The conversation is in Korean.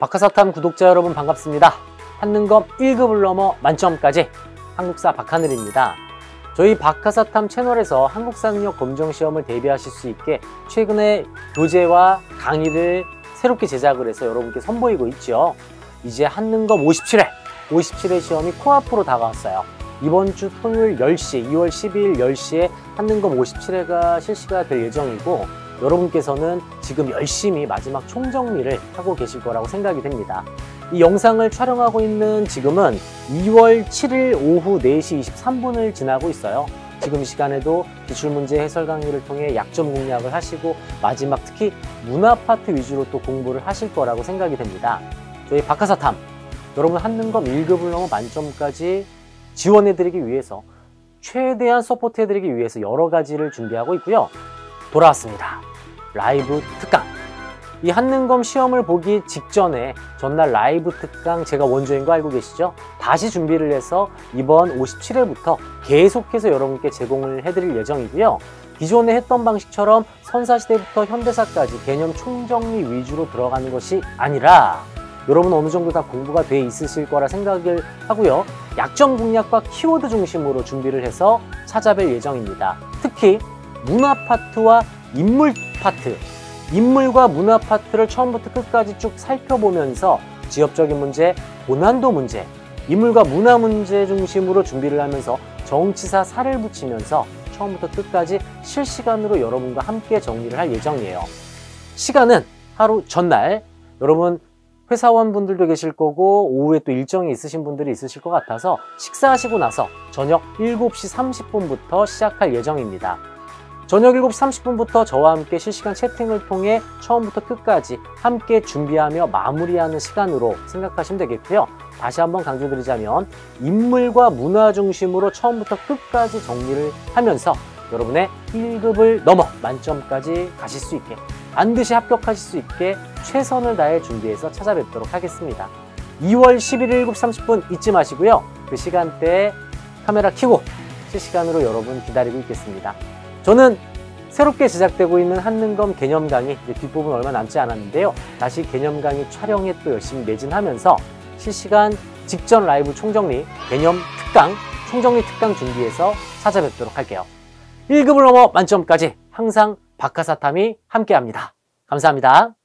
박하사탐 구독자 여러분 반갑습니다. 한능검 1급을 넘어 만점까지 한국사 박하늘입니다. 저희 박하사탐 채널에서 한국사 능력 검정 시험을 대비하실 수 있게 최근에 교재와 강의를 새롭게 제작을 해서 여러분께 선보이고 있죠. 이제 한능검 57회, 57회 시험이 코앞으로 다가왔어요. 이번 주 토요일 10시, 2월 12일 10시에 한능검 57회가 실시가 될 예정이고 여러분께서는 지금 열심히 마지막 총정리를 하고 계실 거라고 생각이 됩니다. 이 영상을 촬영하고 있는 지금은 2월 7일 오후 4시 23분을 지나고 있어요. 지금 시간에도 기출문제 해설 강의를 통해 약점 공략을 하시고 마지막 특히 문화 파트 위주로 또 공부를 하실 거라고 생각이 됩니다. 저희 박하사탐 여러분 한능검 1급을 넘어 만점까지 지원해드리기 위해서 최대한 support해드리기 위해서 여러 가지를 준비하고 있고요. 돌아왔습니다. 라이브 특강. 이 한능검 시험을 보기 직전에 전날 라이브 특강 제가 원조인 거 알고 계시죠? 다시 준비를 해서 이번 57회부터 계속해서 여러분께 제공을 해드릴 예정이고요. 기존에 했던 방식처럼 선사시대부터 현대사까지 개념 총정리 위주로 들어가는 것이 아니라 여러분 어느 정도 다 공부가 돼 있으실 거라 생각을 하고요. 약점 공략과 키워드 중심으로 준비를 해서 찾아뵐 예정입니다. 특히 문화 파트와 인물 파트, 인물과 문화 파트를 처음부터 끝까지 쭉 살펴보면서 지역적인 문제, 고난도 문제, 인물과 문화 문제 중심으로 준비를 하면서 정치사 살을 붙이면서 처음부터 끝까지 실시간으로 여러분과 함께 정리를 할 예정이에요. 시간은 하루 전날 여러분 회사원분들도 계실 거고 오후에 또 일정이 있으신 분들이 있으실 것 같아서 식사하시고 나서 저녁 7시 30분부터 시작할 예정입니다. 저녁 7시 30분부터 저와 함께 실시간 채팅을 통해 처음부터 끝까지 함께 준비하며 마무리하는 시간으로 생각하시면 되겠고요. 다시 한번 강조드리자면 인물과 문화 중심으로 처음부터 끝까지 정리를 하면서 여러분의 1급을 넘어 만점까지 가실 수 있게 반드시 합격하실 수 있게 최선을 다해 준비해서 찾아뵙도록 하겠습니다. 2월 11일 7시 30분 잊지 마시고요. 그 시간대에 카메라 켜고 실시간으로 여러분 기다리고 있겠습니다. 저는 새롭게 제작되고 있는 한능검 개념 강의 뒷부분 얼마 남지 않았는데요. 다시 개념 강의 촬영에 또 열심히 매진하면서 실시간 직전 라이브 총정리 개념 특강 총정리 특강 준비해서 찾아뵙도록 할게요. 1급을 넘어 만점까지 항상 박하사탐이 함께합니다. 감사합니다.